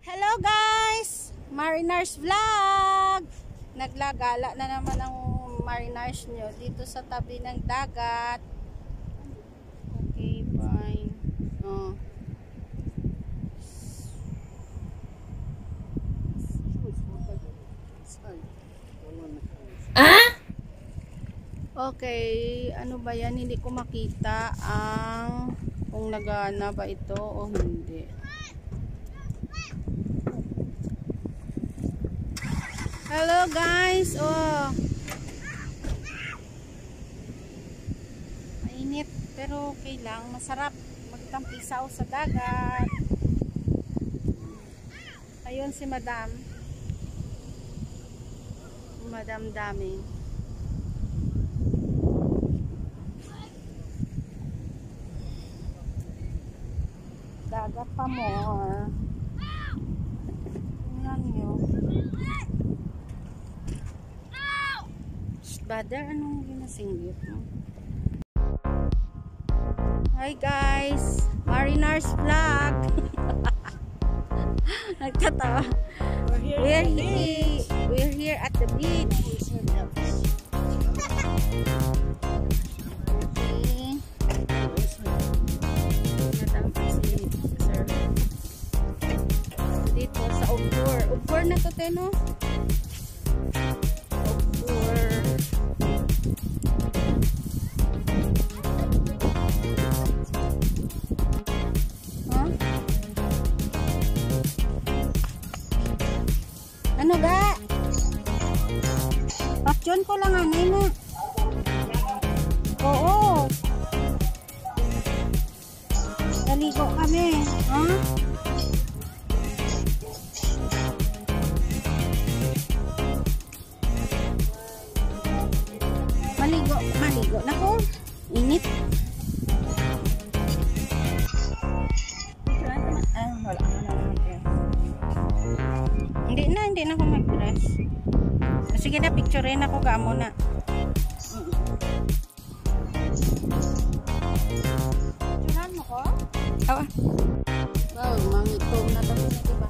Hello guys! Mariners Vlog! Naglagala na naman ang mariners nyo dito sa tabi ng dagat. Okay, fine. Oh. Okay, ano ba yan? Hindi ko makita ang kung nagana ba ito o hindi. Hello guys! Oh. Mainit pero okay lang. Masarap magtampisaw sa dagat. Ayun si Madam. Madam Daming. dagat pa more. Tingnan nyo. Brother, anong ginasinggit mo? Hi guys! Mariners Vlog! Nagtatawa. We're here. We're here, we're here at the beach. Dito sa Ubur. Ubur na to, Teno? Ka mo na. Picturean mo ko? Awa. Wow, mangitom na to na, diba?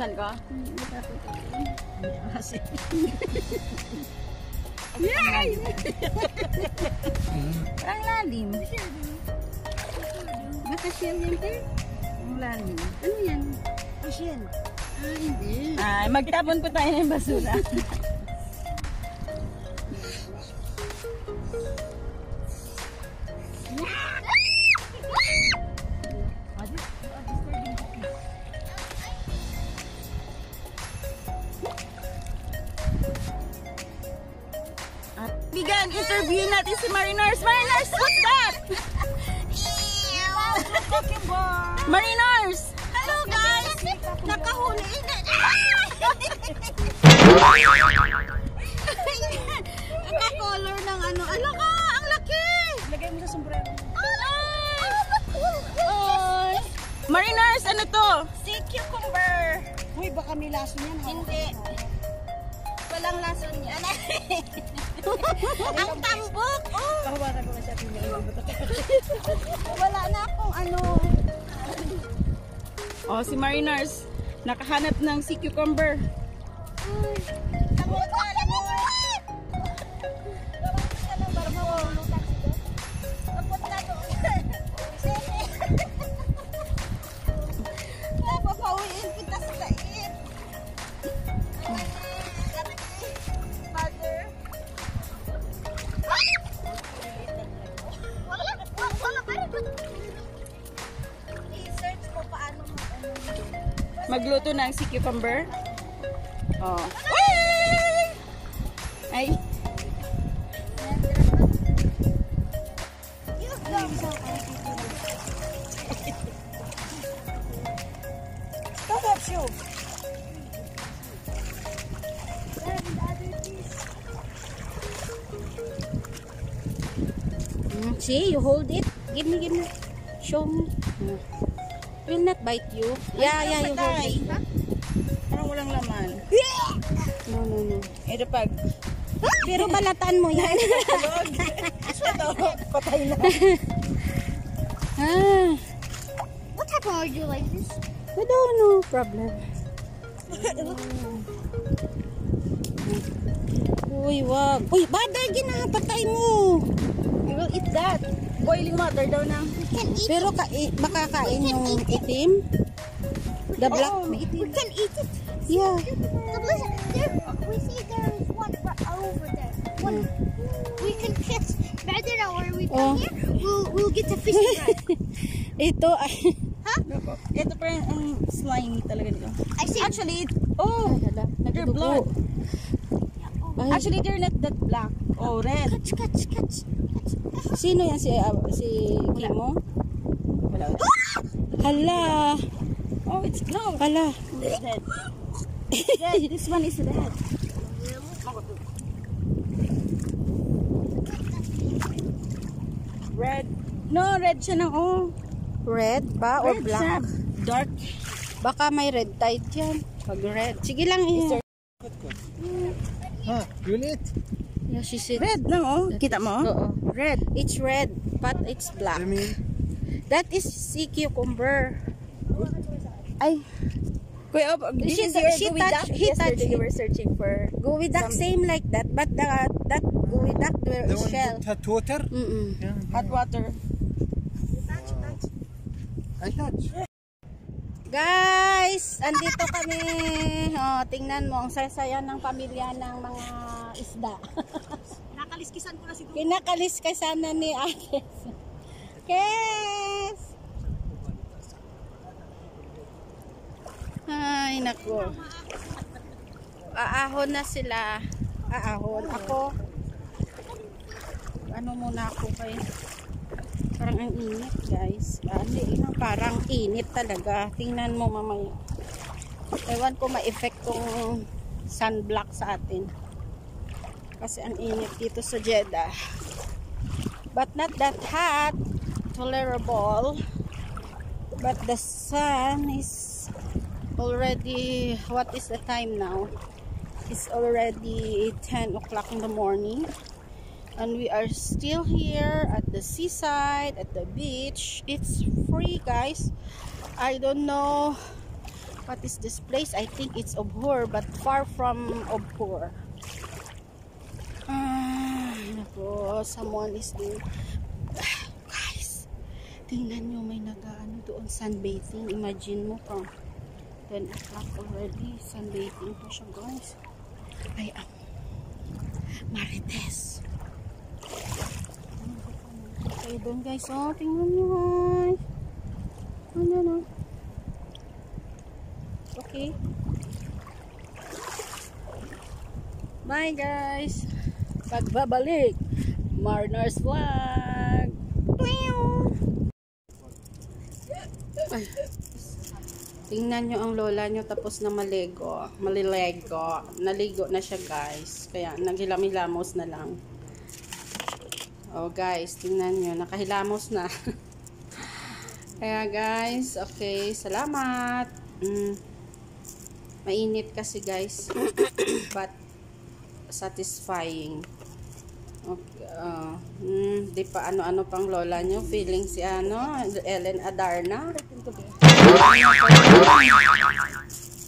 Buksan ko. Yay! Ang lalim. Baka shell yan, te? Ang lalim. Ano yan? Shell. Ah, hindi. Ay, magtapon po tayo ng basura. Mariners! Hello, guys! Nakahuli. Naka-color ng ano. Ano ka? Ang laki! Lagay mo sa sombrero. Ay! Mariners, ano to? Si cucumber. Uy, baka may laso yan. Hindi. Walang lason yan. Ang tambok! Oh, Kahawakan ko kasi ating wala na akong ano. Oh, si Mariners, nakahanap ng sea cucumber. Tamot Magluto ng sea cucumber. Oh. Ay, Mm, see, you hold it. Give me, give me. Show me. Mm. Will not bite you. Yeah, yeah, you hold it. parang walang laman. No, no, no. Ito pag, Pero balatan mo yan. ito, patay na. ah, What of are you like this? I don't know. Problem. Uy, wag. Uy, baday, ginapatay mo. You will eat that. Boiling water daw na. Pero ka makakain yung itim. The black Oo, meat. We can eat it. Yeah. Listen, there, we see there is one over there. One, we can catch. Than when we Oh. come here, we'll we'll get to fish right. Ito ay Ito pa rin ang slimy talaga nito. I see. Actually, it- oh, they're blood. Actually, they're not that black. Oh, red. catch, catch, catch. Sino yan si ah, si Kimo? Wala. Hala. Oh, it's no. Hala. It's dead. Dead. This one is dead. Red. No, red siya na. Oh, Red ba or red black? siya. Dark. Baka may red tide yan. Pag red. Sige lang eh. You need? Yeah, she said. Red na oh. Kita mo? Oo. Red. It's red, but it's black. I mean, That is sea cucumber. Ay, Kuya, oh, this She- is your she Gooey duck. he Yesterday touched you were searching for go with that same like that, but the, that go with that where the is one shell. with hot water? Mm-mm. Yeah. hot water. I touch. Guys, andito kami. Oh, tingnan mo, ang saya ng pamilya ng mga isda. Nakaliskisan ko na siguro. Kinakalis ka sana ni ate. Kes! Ay, nako. Aahon na sila. Aahon. Ako, ano muna ako kay parang ang init guys Bali, no, parang init talaga tingnan mo mamaya ewan ko ma-effect tong sunblock sa atin kasi ang init dito sa Jeddah. But not that hot tolerable. But the sun is already what is the time now? It's already 10 o'clock in the morning. And we are still here at the seaside at the beach. It's free guys. I don't know What is this place? I think it's Obhur, but far from Obhur. Ah, nako, someone is doing... Guys, tingnan nyo, may nag-ano doon, sunbathing. Imagine mo from 10 o'clock already, sunbathing pa siya, guys. Ay, ang Marites. Okay, doon guys, oh, tingnan nyo, guys. Ano, no? Okay. Bye guys. Pagbabalik. Mariners Vlog. Tingnan nyo ang lola nyo tapos na maligo. Malilego. Naligo na siya guys. Kaya naghilami-lamos na lang. Oh guys, tingnan nyo. Nakahilamos na. Kaya guys, okay. Salamat. Mm. Mainit kasi guys. But satisfying. Okay, uh, mm, di pa ano-ano pang lola nyo. Feeling si ano, Ellen Adarna.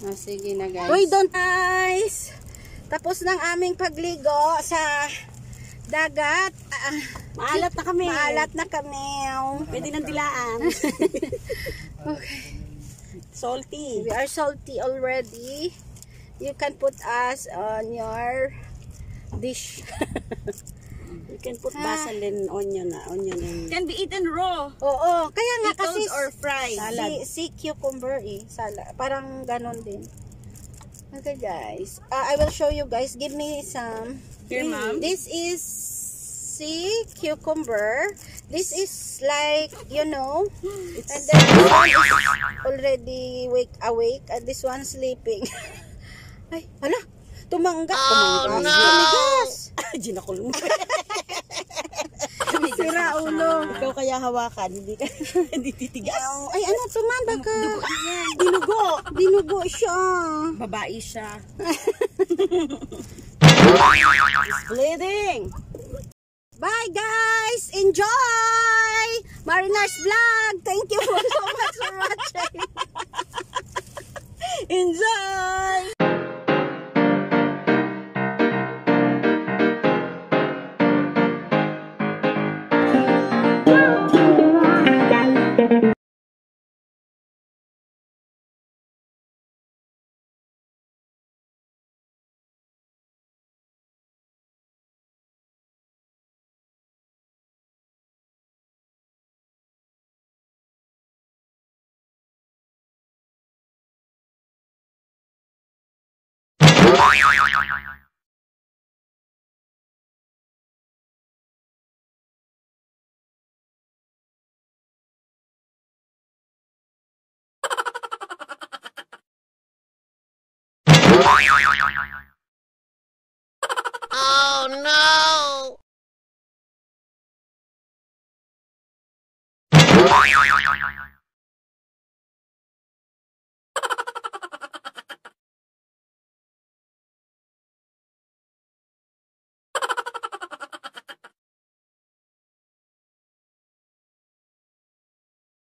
Ah, sige na guys. Uy, don't- guys. Tapos ng aming pagligo sa dagat. Ah, Maalat na kami. maalat na kami. Pwede ng dilaan. Okay. Salty. We are salty already. You can put us on your dish. You can put basil and onion na. Onion and... Can be eaten raw. Oo, kaya nga kasi Pickled or fried. si, si cucumber eh. Sala, parang ganon din. Okay guys. Uh, I will show you guys. Give me some. Here, ma'am. This is sea cucumber. This is like, you know, and then this one is already wake awake and this one sleeping. Ay, hala, tumanggap. Oh, tumanggap. Tumigas. Ginakulong mo. Sira ulo. Ikaw kaya hawakan. Hindi ka hindi titigas. Ay, ano, tumanda ka. Dinugo. Dinugo siya. Babae siya. It's bleeding. Bye guys! Enjoy! Mariners Vlog! Thank you for so much for watching. Enjoy! Yeah.